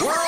World.